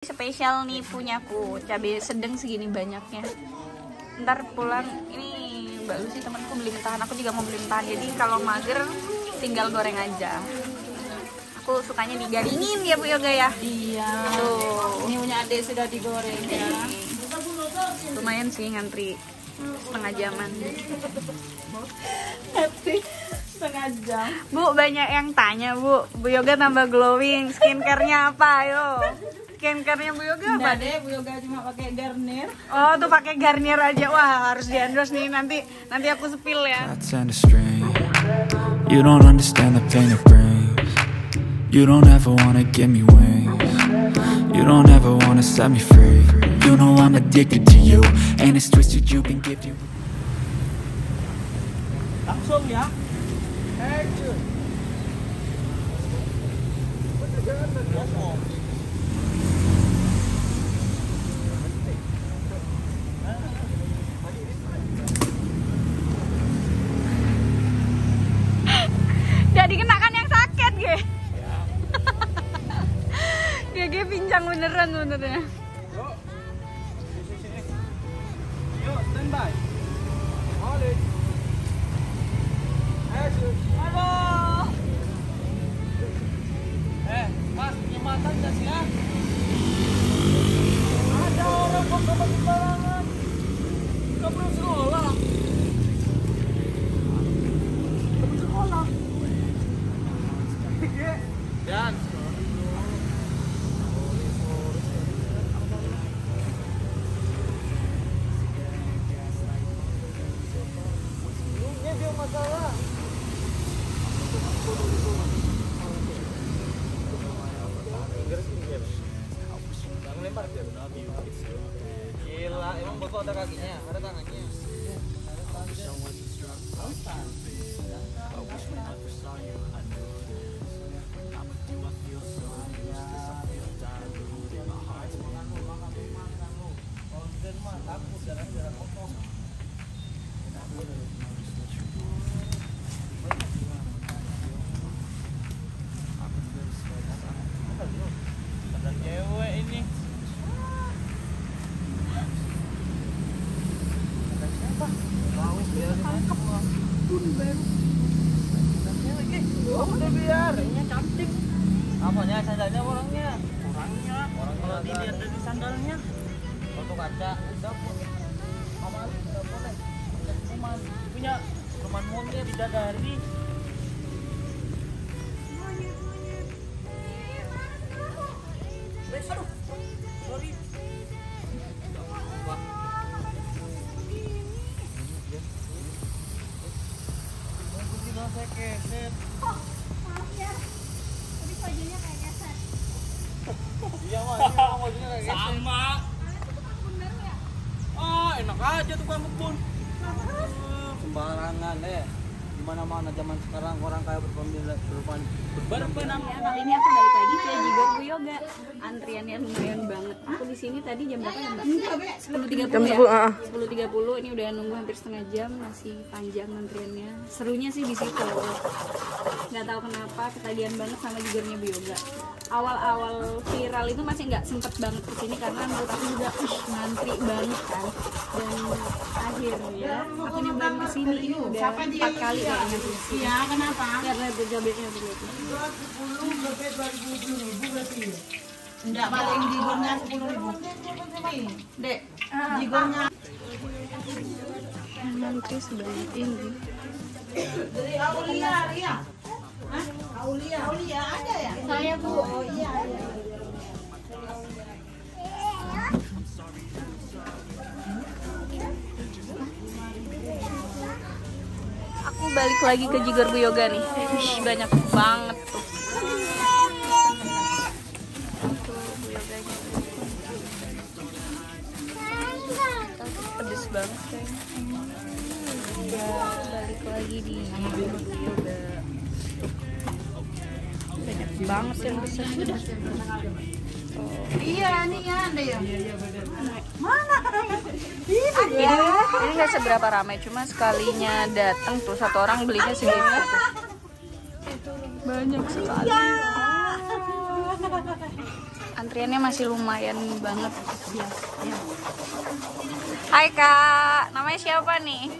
spesial nih punyaku cabai sedang segini banyaknya. Ntar pulang ini mbak Lucy temanku beli mentahan aku juga mau beli mentahan. Jadi kalau mager tinggal goreng aja. Aku sukanya digaringin ya Bu Yoga ya? Iya. tuh. Ini punya adik sudah digoreng ya. lumayan sih ngantri setengah jaman. Setengah jam. Bu banyak yang tanya Bu. Bu Yoga tambah glowing. Skincare-nya apa? Ayo skincare-nya Bu Yoga apa deh, Bu Yoga cuma pakai garnier. Oh tuh pakai Garnier aja wah harus di endorse nih nanti nanti aku spill ya. You don't understand the pain it brings. You don't ever wanna give me wings. You don't ever wanna set me free. You know I'm addicted to you, and it's twisted. You've been gifted. Langsung ya. jadi ranguner ranguner na. Gila, emang botol ada kakinya, ada udah biar. Cantik. Apanya sandalnya orangnya? Orangnya. Sandalnya. Udah udah boleh. Punya aduh. Sorry. Wah. Aku bilang saya keset. Iya mah, ini emang bajunya kayak keset. Sama. Ah, enak aja tuh kamu pun. Sembarangan eh. Gimana mana zaman sekarang orang kayak berpemilah berpan berpenam. Ya, kali ini aku balik lagi ke Jigor Bu Yoga. Antriannya lumayan banget. Aku di sini tadi jam berapa ya, Mbak? 10.30 ya. 10.30 ini udah nunggu hampir setengah jam, masih panjang antriannya. Serunya sih di situ. Nggak tahu kenapa ketagihan banget sama Jigornya Bu Yoga. Awal-awal viral itu masih nggak sempet banget ke sini karena menurut aku juga ih ngantri banget kan. Dan akhirnya aku nyobain ke sini ini udah empat kali kayaknya tuh. Iya, kenapa? Lihat lihat tuh cabenya tuh lihat tuh. Enggak paling jigornya 10 ribu. Dek, jigornya. Ngantri sebanyak ini. Dari Aulia, Ria. Hah? Aulia. Aulia ada ya? Saya Bu. Oh iya. iya. Balik lagi ke Jigor Bu Yoga nih. Banyak banget tuh. Pedes banget kayaknya. Udah balik lagi di Jigor Bu Yoga. Banyak banget yang pesan sudah. Iya, ini ya ada ya. Ini ini nggak seberapa ramai, cuma sekalinya datang tuh satu orang belinya segitu. Banyak sekali. antriannya masih lumayan banget Hai kak, namanya siapa nih?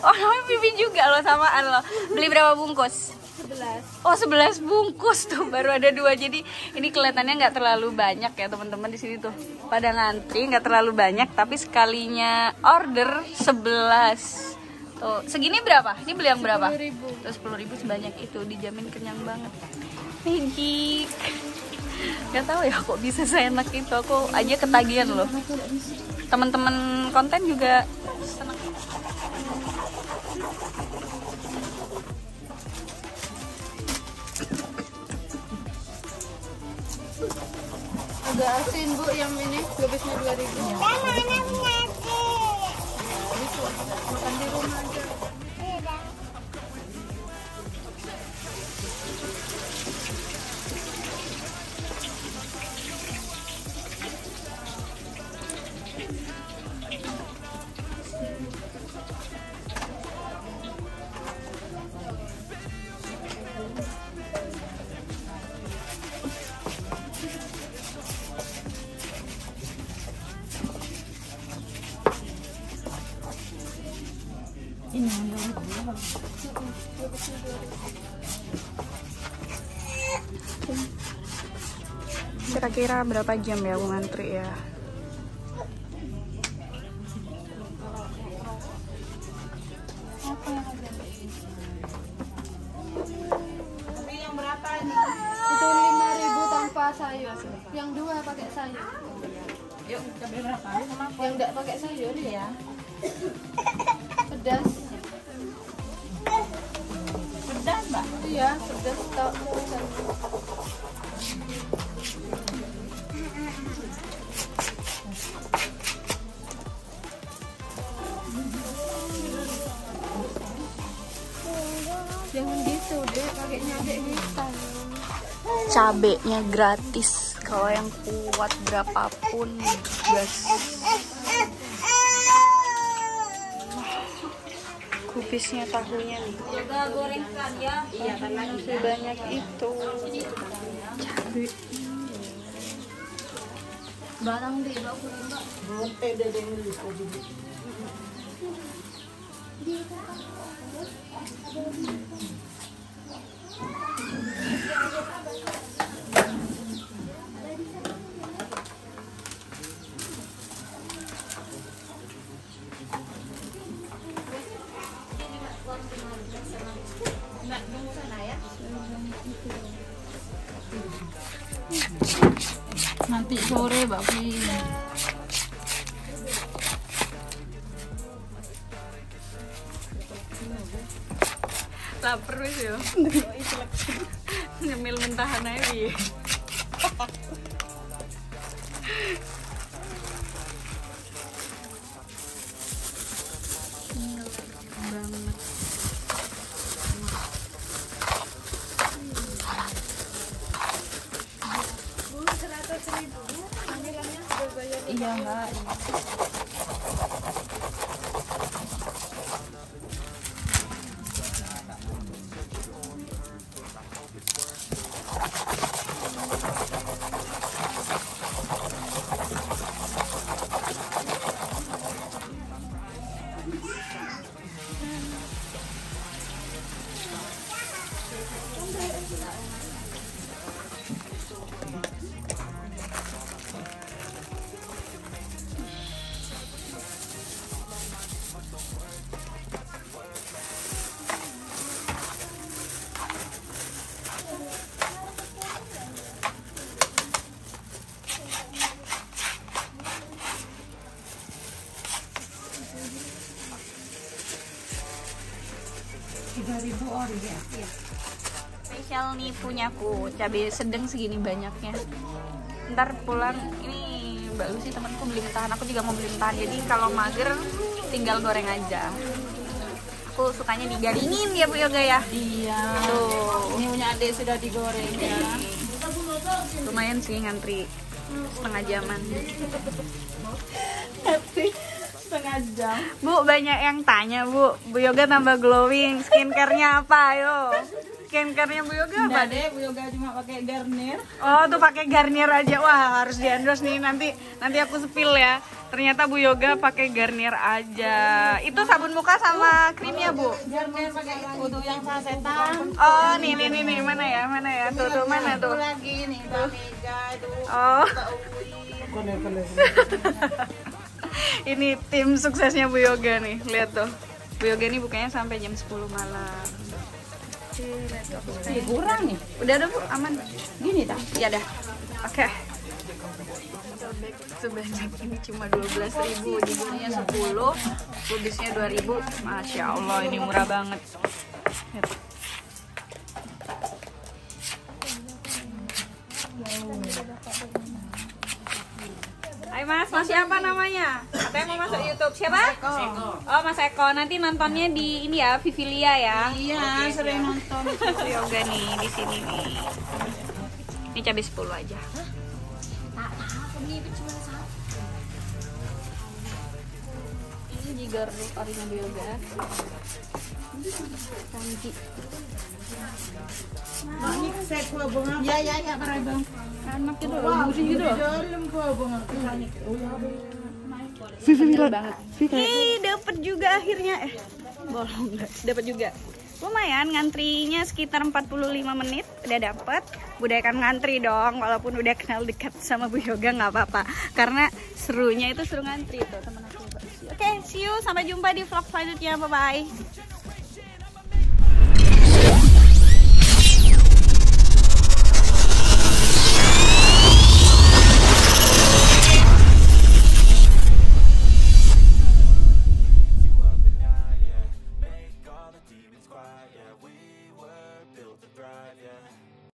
Oh namanya Bibi juga loh samaan loh Beli berapa bungkus? 11 Oh 11 bungkus tuh baru ada dua. Jadi ini kelihatannya nggak terlalu banyak ya teman-teman di sini tuh. Pada ngantri nggak terlalu banyak Tapi sekalinya order 11 Tuh segini berapa? Ini beli yang berapa? 10 ribu. Tuh 10 ribu sebanyak itu dijamin kenyang banget. Magic Gak tahu ya kok bisa seenak itu. Aku aja ketagihan loh. Teman-teman konten juga senang Agak asin bu yang ini gobesnya 2000 Kira-kira berapa jam ya aku ngantri ya? Itu 5000 tanpa sayur. Yang dua pakai sayur. Yuk, cabai berapa? Sama apa? Yang enggak pakai sayur ya. Pedas. Iya, pedas tok. Jangan gitu deh, pakainya adek hitam. Cabenya gratis. Kalau yang kuat berapapun gas. Kubisnya tahunya nih. Coba gorengkan ya. Iya, kan lagi. Sebanyak itu. Cabe. Barang deh, Mbak. Mbak. Nanti sore, Mbak Vin. Lapar wis yo. Nyemil mentahan aja Spesial nih punyaku, cabai sedang segini banyaknya. Ntar pulang ini Mbak Lucy temanku beli mentahan, aku juga mau beli mentahan. Jadi kalau mager tinggal goreng aja. Aku sukanya digaringin ya Bu Yoga ya. Iya. Tuh, Ini punya adik sudah digoreng ya. lumayan sih ngantri setengah jaman. Setengah jam. Bu banyak yang tanya Bu, Bu Yoga tambah glowing, skincare-nya apa ayo? skincare-nya Bu Yoga apa? Enggak deh, Bu Yoga cuma pakai Garnier. Oh, tuh pakai Garnier aja. Wah, harus di endorse nih nanti nanti aku spill ya. Ternyata Bu Yoga pakai Garnier aja. Itu sabun muka sama krimnya, Bu. Garnier pakai kudu yang sasetan. Oh, nih nih nih, nih. mana ya? Mana ya? Tuh, tuh mana tuh? lagi nih, Mbak Mega itu. Oh. ini tim suksesnya Bu Yoga nih. Lihat tuh. Bu Yoga ini bukanya sampai jam 10 malam. Ih, kurang nih. Udah ada Bu, aman. Gini dah. Ya dah. Oke. Sebanyak ini cuma 12.000 judulnya 10 Kubisnya 2.000 Masya Allah ini murah banget Lihat. Hai mas, mas siapa namanya? Katanya mau masuk YouTube Siapa? Oh Mas Eko, nanti nontonnya di ini ya, Vivilia ya Iya, sering nonton. yoga nih di sini nih. Ini cabai 10 aja. Ini jigar arina yoga. Kanji. Ya, ya, ya, para bang. Enak gitu loh, gurih gitu loh. Dalam gua bang. Ih, dapat juga akhirnya. Eh, bolong enggak? Dapat juga. Lumayan ngantrinya sekitar 45 menit udah dapat. Budayakan ngantri dong walaupun udah kenal dekat sama Bu Yoga nggak apa-apa. Karena serunya itu seru ngantri tuh teman aku. Oke, see you sampai jumpa di vlog selanjutnya. Bye bye.